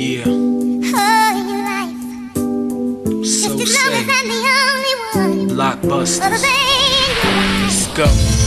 Yeah, Oh, your life. so Just as long as say I'm the only one. Blockbustaz. Let's go.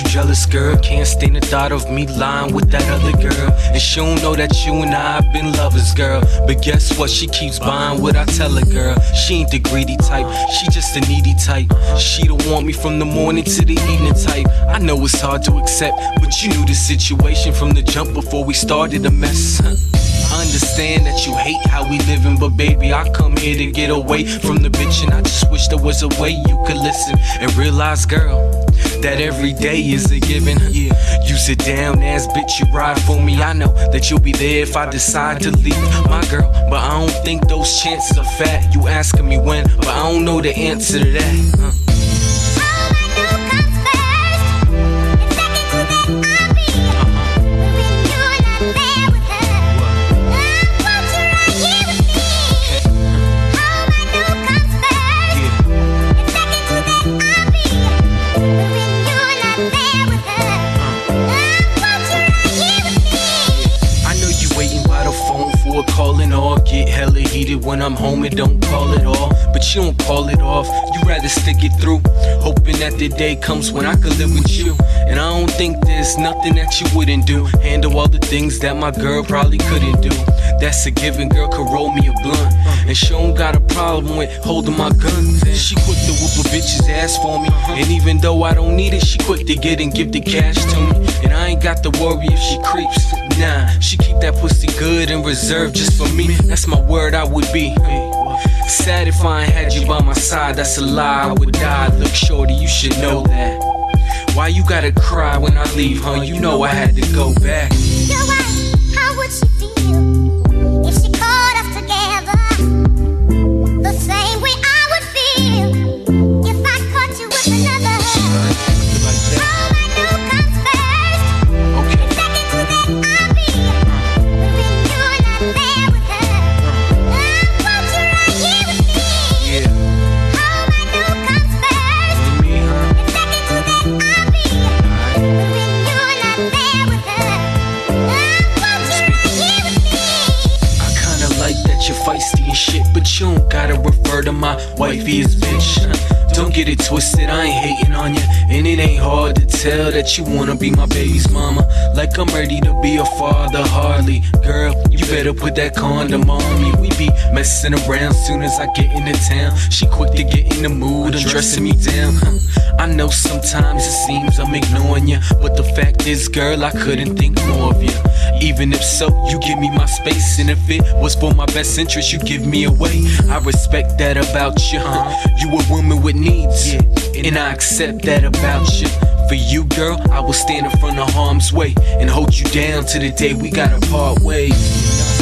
You jealous, girl. Can't stand the thought of me lying with that other girl. And she don't know that you and I have been lovers, girl. But guess what? She keeps buying what I tell her, girl. She ain't the greedy type, she just a needy type. She don't want me from the morning to the evening type. I know it's hard to accept, but you knew the situation from the jump before we started a mess. I understand that you hate how we living, but baby, I come here to get away from the bitch, and I just wish there was a way you could listen and realize, girl, that every day is a given. You sit down, ass bitch, you ride for me. I know that you'll be there if I decide to leave my girl, but I don't think those chances are fat. You asking me when, but I don't know the answer to that. Uh. For a call and all. Get hella heated when I'm home and don't call it all. But you don't call it off, you rather stick it through. Hoping that the day comes when I could live with you. And I don't think there's nothing that you wouldn't do. Handle all the things that my girl probably couldn't do. That's a given, girl could roll me a blunt. And she don't got a problem with holding my gun. She quick to whoop a bitch's ass for me. And even though I don't need it, she quick to get and give the cash to me. And I ain't got to worry if she creeps. Nah, she keep that pussy good and reserved just for me. That's my word, I would be. Sad if I ain't had you by my side, that's a lie, I would die. Look, shorty, you should know that. Why you gotta cry when I leave, huh? You know I had to go back. Your wife, how would she feel feisty and shit, but you don't gotta refer to my wifey as bitch. Don't get it twisted, I ain't hating on you. And it ain't hard tell that you wanna be my baby's mama. Like I'm ready to be a father, hardly. Girl, you better put that condom on me. We be messing around soon as I get into town. She quick to get in the mood and dressing me down. I know sometimes it seems I'm ignoring you, but the fact is, girl, I couldn't think more of you. Even if so, you give me my space, and if it was for my best interest, you give me away. I respect that about you. huh? You a woman with needs, and I accept that about you. For you, girl, I will stand in front of harm's way and hold you down to the day we gotta part ways.